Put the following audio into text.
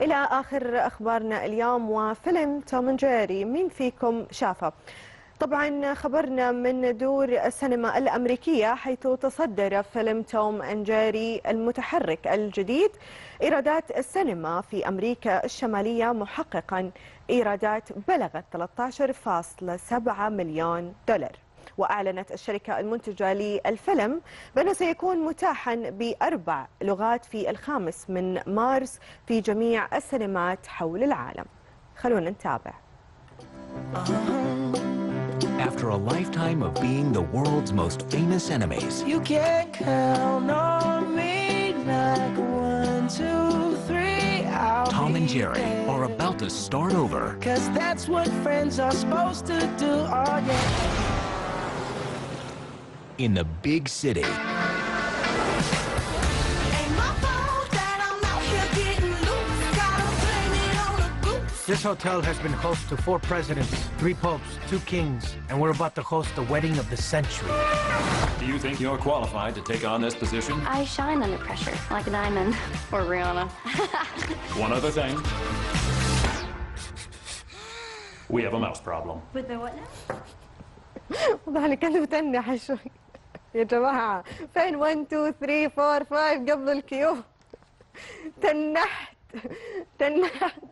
إلى آخر أخبارنا اليوم وفيلم توم جيري مين فيكم شافه؟ طبعا خبرنا من دور السينما الأمريكية حيث تصدر فيلم توم اند جيري المتحرك الجديد إيرادات السينما في أمريكا الشمالية محققا إيرادات بلغت 13.7 مليون دولار وأعلنت الشركة المنتجة للفيلم بأنه سيكون متاحا بأربع لغات في الخامس من مارس في جميع السينمات حول العالم خلونا نتابع After a lifetime of being the world's most famous enemies, You can count on me like one, two, three. I'll Tom and Jerry there. are about to start over. Cause that's what friends are supposed to do. Oh, yeah. in the big city. Ain't my fault that I'm out here getting loose. Gotta blame it on the goose. This hotel has been host to four presidents, three popes, two kings, and we're about to host the wedding of the century. Do you think you're qualified to take on this position? I shine under pressure, like a diamond. Or Rihanna. One other thing. We have a mouse problem. With the what now? واضح لي كان متنح شوي يا جماعة فين 1 2 3 4 5 قبل الكيو. تنحت تنحت.